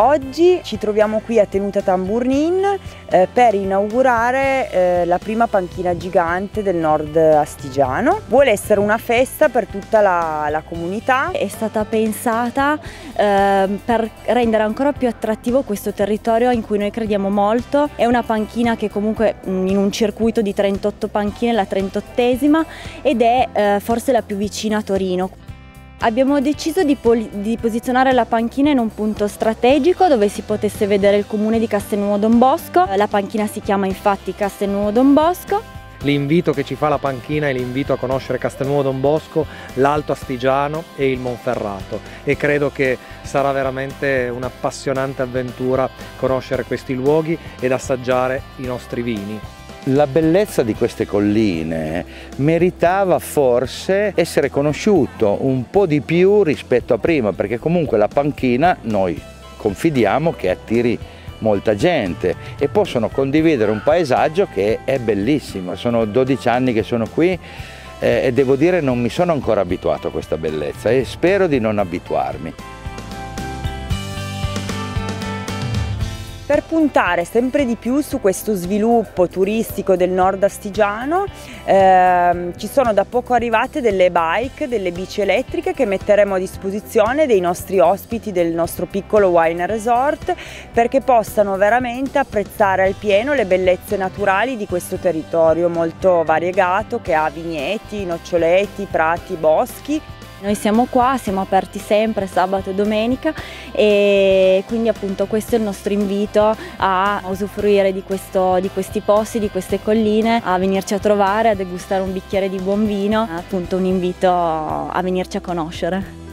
Oggi ci troviamo qui a Tenuta Tamburnin eh, per inaugurare eh, la prima panchina gigante del nord astigiano. Vuole essere una festa per tutta la, la comunità. È stata pensata eh, per rendere ancora più attrattivo questo territorio in cui noi crediamo molto. È una panchina che comunque mm, in un circuito di 38 panchine, la 38esima, ed è eh, forse la più vicina a Torino. Abbiamo deciso di, di, posizionare la panchina in un punto strategico dove si potesse vedere il comune di Castelnuovo Don Bosco. La panchina si chiama infatti Castelnuovo Don Bosco. L'invito che ci fa la panchina è l'invito a conoscere Castelnuovo Don Bosco, l'Alto Astigiano e il Monferrato e credo che sarà veramente un'appassionante avventura conoscere questi luoghi ed assaggiare i nostri vini. La bellezza di queste colline meritava forse essere conosciuto un po' di più rispetto a prima, perché comunque la panchina noi confidiamo che attiri molta gente e possono condividere un paesaggio che è bellissimo. Sono 12 anni che sono qui eh, e devo dire non mi sono ancora abituato a questa bellezza e spero di non abituarmi. Per puntare sempre di più su questo sviluppo turistico del nord astigiano ehm, ci sono da poco arrivate delle bike, delle bici elettriche che metteremo a disposizione dei nostri ospiti del nostro piccolo wine resort perché possano veramente apprezzare al pieno le bellezze naturali di questo territorio molto variegato che ha vigneti, noccioleti, prati, boschi noi siamo qua, siamo aperti sempre sabato e domenica e quindi appunto questo è il nostro invito a usufruire di, questo, di questi posti, di queste colline, a venirci a trovare, a degustare un bicchiere di buon vino, appunto un invito a venirci a conoscere.